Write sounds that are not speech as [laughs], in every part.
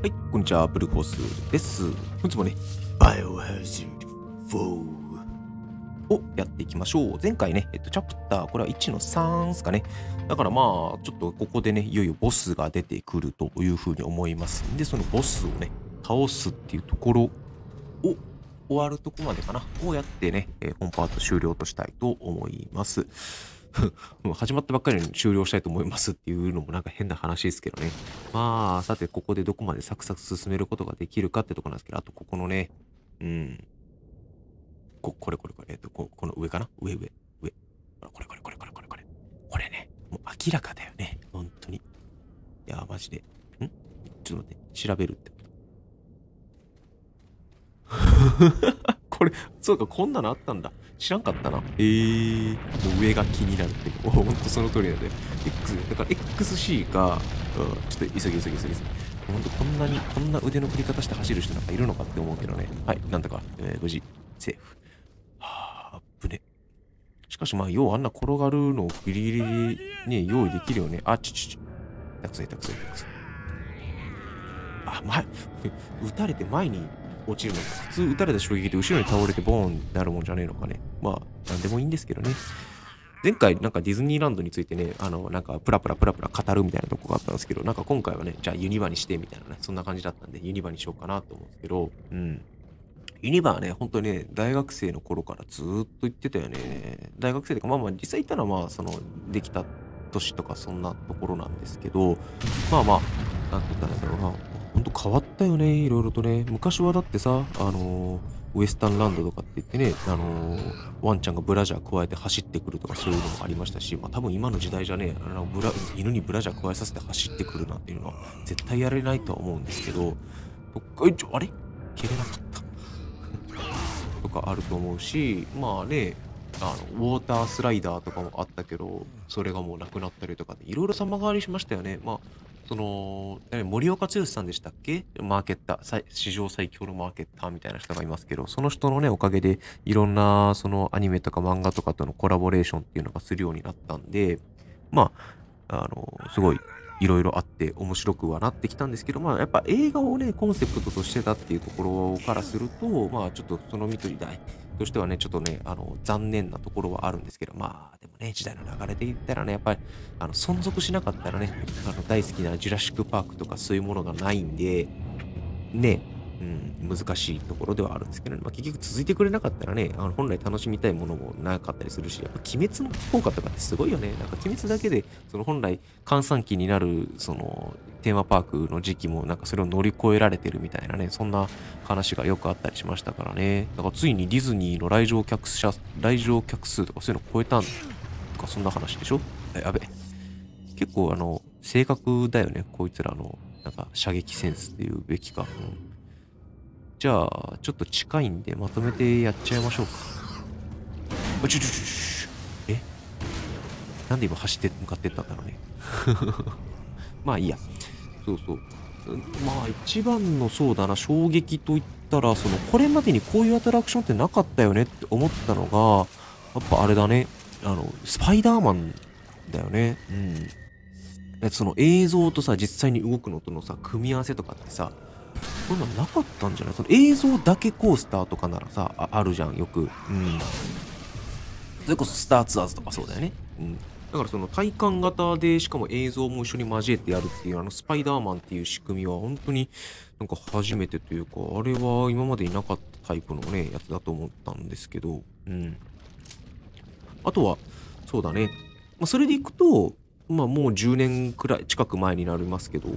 はい、こんにちは、ブルーホースです。本日もね、バイオハザード4。をやっていきましょう。前回ね、えっと、チャプター、これは1の3ですかね。だからまあ、ちょっとここでね、いよいよボスが出てくるというふうに思いますんで、そのボスをね、倒すっていうところを終わるとこまでかな、をやってね、えー本パート終了としたいと思います。[laughs] もう始まったばっかりに終了したいと思いますっていうのもなんか変な話ですけどね。まあ、さて、ここでどこまでサクサク進めることができるかってとこなんですけど、あとここのね、うん。こ、これこれこれ、えっと、ここの上かな？上上、上。ほらこれこれこれこれこれこれ。これね、もう明らかだよね。本当に。いや、マジで。ん？ちょっと待って、調べるってこと。[laughs] これ、そうか、こんなのあったんだ。知らんかったな。えー、もう上が気になるっていう。[laughs] ほんとその通りなんで。X、だから XC が、うん、ちょっと急ぎ急ぎ急ぎ急ぎ。ほんとこんなに、こんな腕の振り方して走る人なんかいるのかって思うけどね。はい、なんとか、えー無事、セーフ。はあ、あぶね。しかしまあ、ようあんな転がるのをギリギリね、用意できるよね。あ、ちちち。たくさんたくさんたくさん。あ、前、[laughs] 撃たれて前に落ちるのか。普通撃たれた衝撃で後ろに倒れてボーンになるもんじゃねえのかね。まあ、なんでもいいんですけどね。前回なんかディズニーランドについてね、あの、なんかプラプラプラプラ語るみたいなとこがあったんですけど、なんか今回はね、じゃあユニバにしてみたいなね、そんな感じだったんで、ユニバにしようかなと思うんですけど、うん。ユニバはね、本当にね、大学生の頃からずっと言ってたよね。大学生とか、まあまあ、実際行ったのはまあ、その、できた年とかそんなところなんですけど、まあまあ、なんて言ったらいいんだろうな、本当変わったよね、いろいろとね。昔はだってさ、あのーウエスタンランドとかって言ってね、あのーワンちゃんがブラジャー加えて走ってくるとかそういうのもありましたし、まあ多分今の時代じゃね、あのブラ犬にブラジャー加えさせて走ってくるなんていうのは絶対やれないとは思うんですけど、どっかちょあれ？蹴れなかった。[laughs] とかあると思うし、まあね、あのウォータースライダーとかもあったけど、それがもうなくなったりとかで、いろいろ様変わりしましたよね。まあ、その、森岡剛さんでしたっけ？マーケッター、史上最強のマーケッターみたいな人がいますけど、その人のね、おかげで、いろんな、そのアニメとか漫画とかとのコラボレーションっていうのがするようになったんで、まあ、あの、すごい、いろいろあって面白くはなってきたんですけど、まあやっぱ映画をね、コンセプトとしてたっていうところからすると、まあちょっとその見取り代としてはね、ちょっとね、あの、残念なところはあるんですけど、まあでもね、時代の流れで言ったらね、やっぱり、あの、存続しなかったらね、あの、大好きなジュラシックパークとかそういうものがないんで、ね、うん、難しいところではあるんですけど、ね、まあ、結局続いてくれなかったらね、あの本来楽しみたいものもなかったりするし、やっぱ鬼滅の効果とかってすごいよね。なんか鬼滅だけで、その本来閑散期になる、そのテーマパークの時期もなんかそれを乗り越えられてるみたいなね、そんな話がよくあったりしましたからね。だからついにディズニーの来場客者、来場客数とかそういうの超えたんとか、そんな話でしょ？えやべ。結構あの、正確だよね、こいつらの、なんか射撃センスっていうべきか。うんじゃあ、ちょっと近いんで、まとめてやっちゃいましょうか。あちょちょちょちょえ？なんで今走って向かってったんだろうね。[laughs] まあいいや。そうそう。まあ一番のそうだな、衝撃といったら、その、これまでにこういうアトラクションってなかったよねって思ったのが、やっぱあれだね。あの、スパイダーマンだよね。うん。その映像とさ、実際に動くのとのさ、組み合わせとかってさ、こんなんなかったんじゃない？その映像だけコースターとかならさ、ああるじゃん、よく。うん。それこそスターツアーズとかそうだよね。うん。だからその体感型で、しかも映像も一緒に交えてやるっていう、あのスパイダーマンっていう仕組みは本当になんか初めてというか、あれは今までになかったタイプのね、やつだと思ったんですけど、うん。あとは、そうだね。まあ、それでいくと、まあもう10年くらい近く前になりますけど、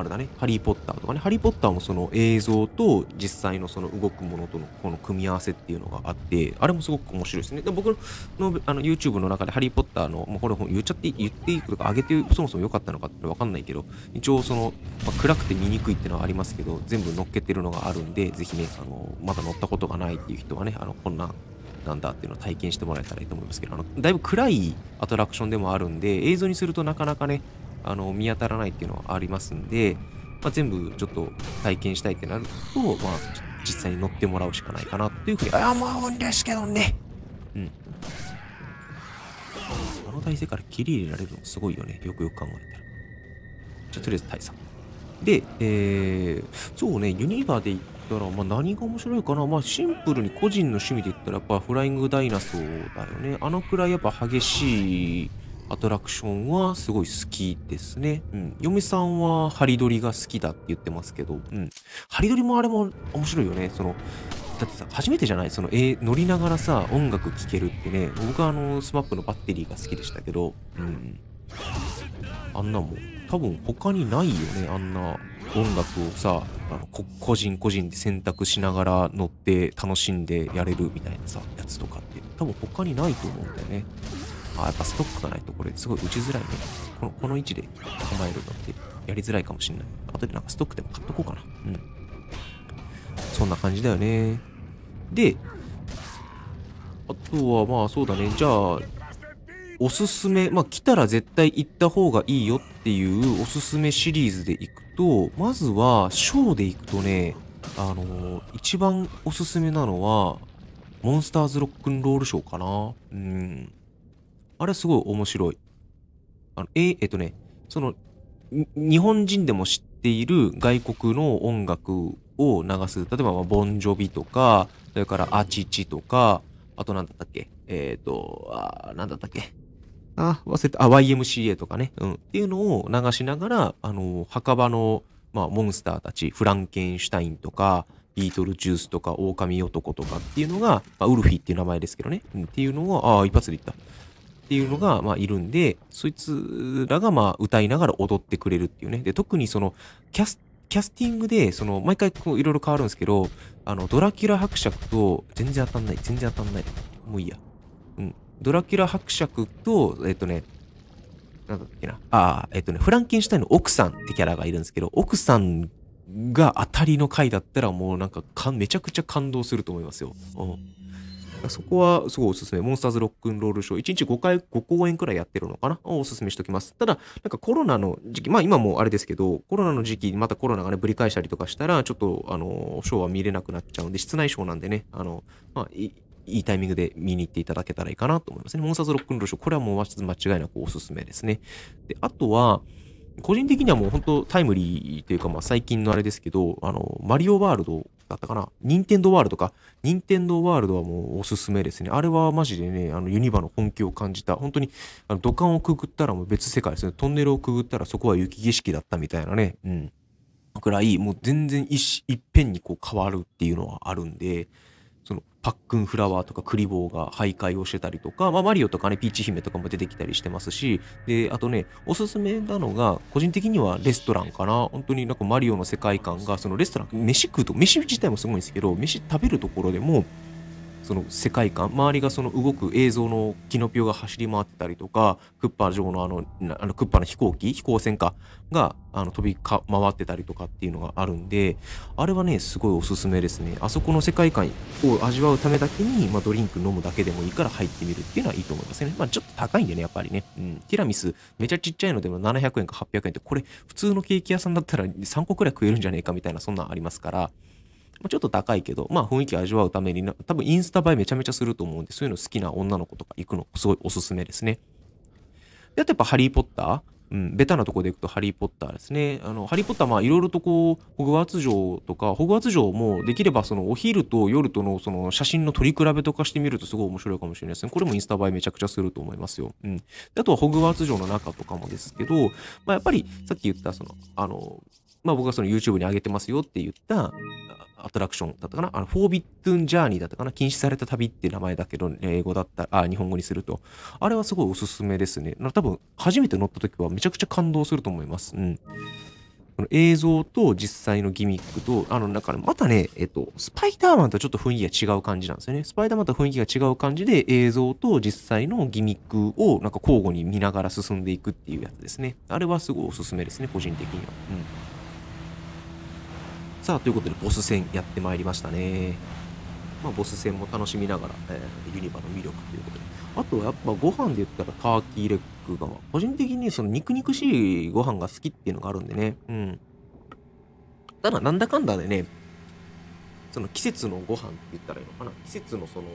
あれだね、ハリー・ポッターとかね、ハリー・ポッターもその映像と実際のその動くものとのこの組み合わせっていうのがあって、あれもすごく面白いですね。で僕のあの YouTube の中でハリー・ポッターの、もうこれ言っちゃって言っていいとか、上げてそもそも良かったのかってわかんないけど、一応その、まあ暗くて見にくいっていうのはありますけど、全部乗っけてるのがあるんで、ぜひね、あの、まだ乗ったことがないっていう人はね、あの、こんななんだっていうのを体験してもらえたらいいと思いますけど、あのだいぶ暗いアトラクションでもあるんで、映像にするとなかなかね、あの見当たらないっていうのはありますんで、まあ、全部ちょっと体験したいってなると、まあ、実際に乗ってもらうしかないかなっていうふうに思うんですけどね。うん。あの体勢から切り入れられるのすごいよね。よくよく考えたら。じゃ、とりあえず大佐。で、えー、そうね、ユニバーで言ったら、まあ、何が面白いかな。まあ、シンプルに個人の趣味で言ったら、やっぱフライングダイナソーだよね。あのくらいやっぱ激しいアトラクションはすごい好きですね。うん。嫁さんはハリドリが好きだって言ってますけど、うん。ハリドリもあれも面白いよね。その、だってさ、初めてじゃない？その、えー、乗りながらさ、音楽聴けるってね、僕はあの、 SMAP のバッテリーが好きでしたけど、うん。あんなもん、多分他にないよね、あんな音楽をさ、あの個人個人で選択しながら乗って楽しんでやれるみたいなさ、やつとかって、多分他にないと思うんだよね。あ、やっぱストックがないとこれすごい打ちづらいね。この、この位置で構えるのってやりづらいかもしんない。後でなんかストックでも買っとこうかな。うん。そんな感じだよね。で、あとはまあそうだね。じゃあ、おすすめ、まあ、来たら絶対行った方がいいよっていうおすすめシリーズで行くと、まずは、ショーで行くとね、あのー、一番おすすめなのは、モンスターズロックンロールショーかな。うん。あれすごい面白い。あの、え、えっとね、その、日本人でも知っている外国の音楽を流す。例えば、ボンジョビとか、それからアチチとか、あと何だったっけ？えっ、ー、と、あ、なんだったっけ？あ、忘れた。あ、YMCA とかね。うん。っていうのを流しながら、あの、墓場の、まあ、モンスターたち、フランケンシュタインとか、ビートルジュースとか、狼男とかっていうのが、まあ、ウルフィっていう名前ですけどね。うん、っていうのが、ああ、一発で言った。っていうのが、まあ、いるんで、そいつらが、まあ、歌いながら踊ってくれるっていうね。で、特にその、キャス、キャスティングで、その、毎回こう、いろいろ変わるんですけど、あの、ドラキュラ伯爵と、全然当たんない、全然当たんない。もういいや。うん。ドラキュラ伯爵と、えっとね、なんだっけな。ああ、えっとね、フランケンシュタインの奥さんってキャラがいるんですけど、奥さんが当たりの回だったらもうなんかかめちゃくちゃ感動すると思いますよ。うん。そこはすごいおすすめ。モンスターズロックンロールショー。1日5回、5公演くらいやってるのかな？をおすすめしておきます。ただ、なんかコロナの時期、まあ今もあれですけど、コロナの時期、またコロナがね、ぶり返したりとかしたら、ちょっと、あの、ショーは見れなくなっちゃうんで、室内ショーなんでね、あの、まあ、いいタイミングで見に行っていただけたらいいかなと思いますね。モンスターズロックンロールショー、これはもう間違いなくおすすめですね。で、あとは、個人的にはもう本当タイムリーというか、まあ最近のあれですけど、あの、マリオワールドだったかな。ニンテンドーワールドか。ニンテンドーワールドはもうおすすめですね。あれはマジでね、あのユニバの本気を感じた。本当に、あの土管をくぐったらもう別世界ですね。トンネルをくぐったらそこは雪景色だったみたいなね。うん。くらい、もう全然一いっぺんにこう変わるっていうのはあるんで、そのパックンフラワーとかクリボーが徘徊をしてたりとか、まあ、マリオとかね、ピーチ姫とかも出てきたりしてますし、で、あとね、おすすめなのが、個人的にはレストランかな。本当になんかマリオの世界観が、そのレストラン、飯食うと、飯自体もすごいんですけど、飯食べるところでも、その世界観周りがその動く映像のキノピオが走り回ってたりとかクッパー城のあのあのクッパの飛行機飛行船かがあの飛びか回ってたりとかっていうのがあるんであれはねすごいおすすめですね。あそこの世界観を味わうためだけに、まあ、ドリンク飲むだけでもいいから入ってみるっていうのはいいと思いますね。まあちょっと高いんでねやっぱりね、うん、ティラミスめちゃちっちゃいのでも700円か800円ってこれ普通のケーキ屋さんだったら3個くらい食えるんじゃねえかみたいなそんなんありますから。ちょっと高いけど、まあ雰囲気味わうために多分インスタ映えめちゃめちゃすると思うんで、そういうの好きな女の子とか行くのすごいおすすめですね。で、あとやっぱハリーポッターうん、ベタなとこで行くとハリー・ポッターですね。あの、ハリー・ポッター、まあ、いろいろとこう、ホグワーツ城とか、ホグワーツ城もできれば、その、お昼と夜との、その、写真の撮り比べとかしてみるとすごい面白いかもしれないですね。これもインスタ映えめちゃくちゃすると思いますよ。うん。あとは、ホグワーツ城の中とかもですけど、まあ、やっぱり、さっき言った、その、あの、まあ、僕がその YouTube に上げてますよって言った、アトラクションだったかな？あの、フォービットンジャーニーだったかな？禁止された旅って名前だけど、英語だったらあ、日本語にすると。あれはすごいおすすめですね。多分、初めて乗った時はめちゃくちゃ感動すると思います。うん。この映像と実際のギミックと、あの、だからまたね、えっと、スパイダーマンとはちょっと雰囲気が違う感じなんですよね。スパイダーマンと雰囲気が違う感じで、映像と実際のギミックをなんか交互に見ながら進んでいくっていうやつですね。あれはすごいおすすめですね、個人的には。うん。さあ、ということで、ボス戦やってまいりましたね。まあ、ボス戦も楽しみながら、えー、ユニバの魅力ということで。あとはやっぱご飯で言ったらターキーレッグが、個人的にその肉肉しいご飯が好きっていうのがあるんでね。うん。ただ、なんだかんだでね、その季節のご飯って言ったらいいのかな。季節のその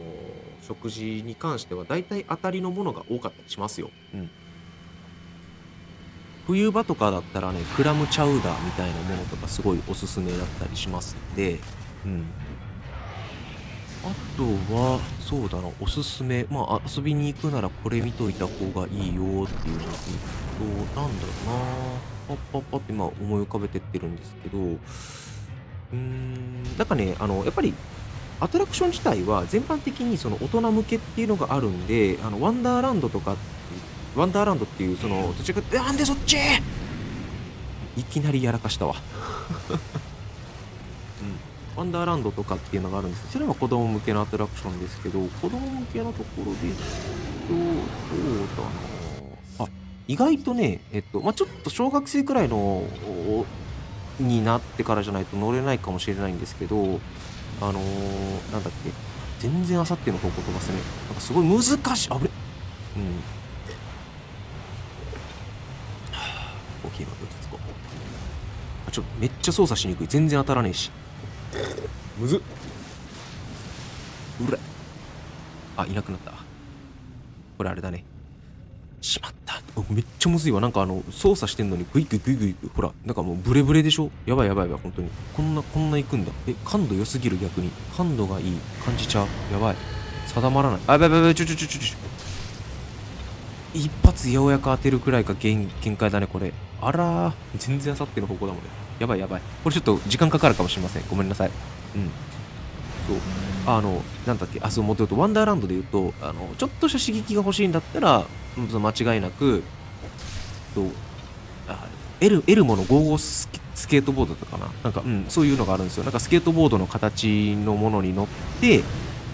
食事に関しては大体当たりのものが多かったりしますよ。うん。冬場とかだったらね、クラムチャウダーみたいなものとかすごいおすすめだったりしますんで、うん。あとは、そうだな、おすすめ。まあ、遊びに行くならこれ見といた方がいいよっていうのと、なんだろうなパッパッパって今思い浮かべてってるんですけど、うーん、なんかね、あの、やっぱり、アトラクション自体は全般的にその大人向けっていうのがあるんで、あの、ワンダーランドとかって、ワンダーランドっていう、その、どちらか、えなんでそっち？いきなりやらかしたわ。うん。ワンダーランドとかっていうのがあるんですけど、それは子供向けのアトラクションですけど、子供向けのところで言うと、そうだなあ、意外とね、えっと、まあ、ちょっと小学生くらいの、になってからじゃないと乗れないかもしれないんですけど、あのーなんだっけ、全然あさっての方向飛ばすね。なんかすごい難しい、あぶね。うん。ちょ、めっちゃ操作しにくい。全然当たらねえし。むずっ。うら。あ、いなくなった。これあれだね。しまった。おめっちゃむずいわ。なんかあの、操作してんのにグイグイグイグイ。ほら、なんかもうブレブレでしょ？やばいやばいやばい、本当に。こんな、こんな行くんだ。え、感度良すぎる逆に。感度がいい。感じちゃう？やばい。定まらない。あ、やばいやばいやばい、ちょちょちょちょちょ。一発ようやく当てるくらいが限限界だね、これ。あらー。全然あさっての方向だもんね。やばいやばい。これちょっと時間かかるかもしれません。ごめんなさい。うん。そう。あの、なんだっけ、あ、そう、もっと言うと、ワンダーランドで言うと、あの、ちょっとした刺激が欲しいんだったら、その間違いなく、と、あ、エル、エルモのゴーゴースケスケートボードとかな。なんか、うん、そういうのがあるんですよ。なんかスケートボードの形のものに乗って、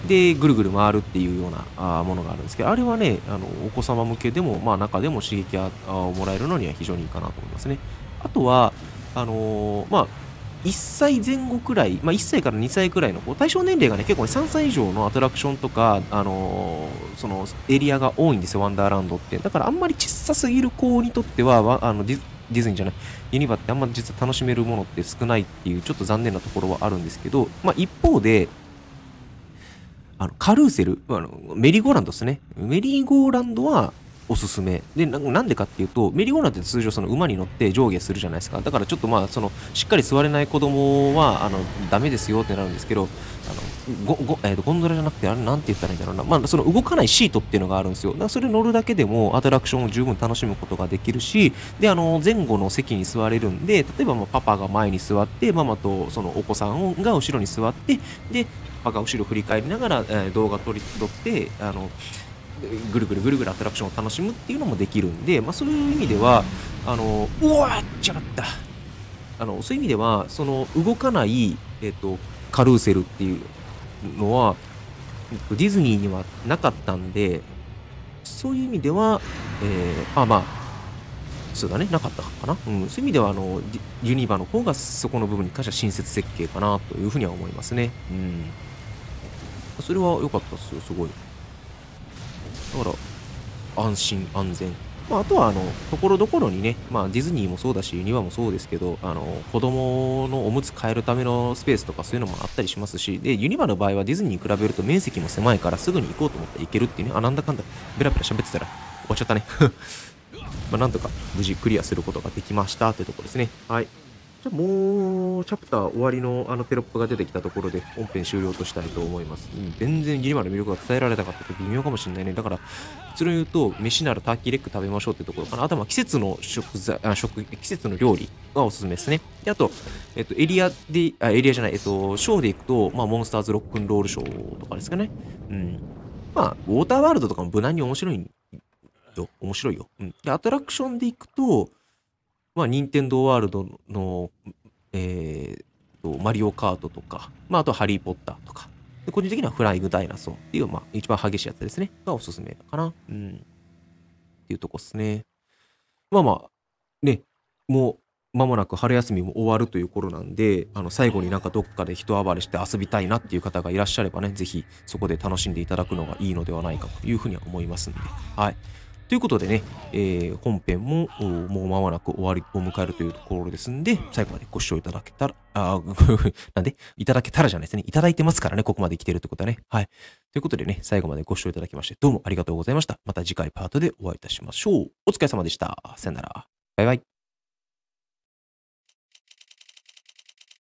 で、ぐるぐる回るっていうようなあものがあるんですけど、あれはね、あの、お子様向けでも、まあ中でも刺激をもらえるのには非常にいいかなと思いますね。あとは、あのーまあ、1歳前後くらい、まあ、1歳から2歳くらいの対象年齢がね結構ね3歳以上のアトラクションとか、あのーそのエリアが多いんですよワンダーランドって。だからあんまり小さすぎる子にとってはあのディズディズニーじゃないユニバってあんま実は楽しめるものって少ないっていうちょっと残念なところはあるんですけど、まあ、一方であのカルーセルあのメリーゴーランドですね。メリーゴーランドはおすすめ。でなんでかっていうとメリゴーランって通常その馬に乗って上下するじゃないですか。だからちょっとまあそのしっかり座れない子供はあのダメですよってなるんですけどあのゴゴ,、えーとゴンドラじゃなくてあれなんて言ったらいいんだろうな、まあ、その動かないシートっていうのがあるんですよ。だからそれ乗るだけでもアトラクションを十分楽しむことができるしであの前後の席に座れるんで例えばまあパパが前に座ってママとそのお子さんが後ろに座ってでパパが後ろ振り返りながら、えー動画撮り撮ってあのぐるぐるぐるぐるアトラクションを楽しむっていうのもできるんで、まあ、そういう意味ではあのうわっちゃった。あのそういう意味ではその動かない、えっとカルーセルっていうのはディズニーにはなかったんでそういう意味では、えー、あまあそうだねなかったかな、うん、そういう意味ではあのユニバの方がそこの部分に関しては親切設計かなというふうには思いますね。うん。それは良かったですよすごい。だから安心安全。まあ、あとはあのところどころにね、まあ、ディズニーもそうだしユニバもそうですけどあの子供のおむつ変えるためのスペースとかそういうのもあったりしますしでユニバの場合はディズニーに比べると面積も狭いからすぐに行こうと思ったら行けるっていうねあなんだかんだベラベラ喋ってたら終わっちゃったね。[laughs] まあなんとか無事クリアすることができましたというところですね。はい。じゃあもうチャプター終わりのあのテロップが出てきたところで本編終了としたいと思います。うん全然ユニバの魅力が伝えられたかったと微妙かもしれないね。だから、結論言うと、飯ならターキーレッグ食べましょうってところかな。あとは季節の食材、あ食季節の料理がおすすめですね。で、あと、えっと、エリアで、あ、エリアじゃない、えっと、ショーで行くと、まあ、モンスターズロックンロールショーとかですかね。うん。まあ、ウォーターワールドとかも無難に面白いよ。面白いよ。うん。で、アトラクションで行くと、まあ、任天堂ワールドの、えーと、マリオカートとか、まあ、あとハリー・ポッターとか、個人的にはフライングダイナソーっていう、まあ、一番激しいやつですね。がおすすめかな。うん。っていうとこですね。まあまあ、ね、もう、間もなく春休みも終わるという頃なんで、あの、最後になんかどっかで人暴れして遊びたいなっていう方がいらっしゃればね、ぜひそこで楽しんでいただくのがいいのではないかというふうには思いますんで。はい。ということでね、えー本編ももう間もなく終わりを迎えるというところですんで、最後までご視聴いただけたら、あ [laughs] なんで？いただけたらじゃないですね。いただいてますからね、ここまで来てるってことはね。はい。ということでね、最後までご視聴いただきまして、どうもありがとうございました。また次回パートでお会いいたしましょう。お疲れ様でした。さよなら。バイバイ。